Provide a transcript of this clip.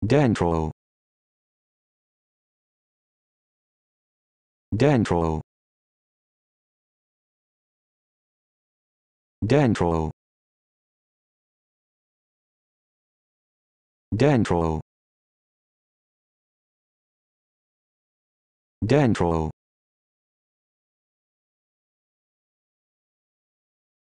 Dentro. Dentro. Dentro. Dentro. Dentro.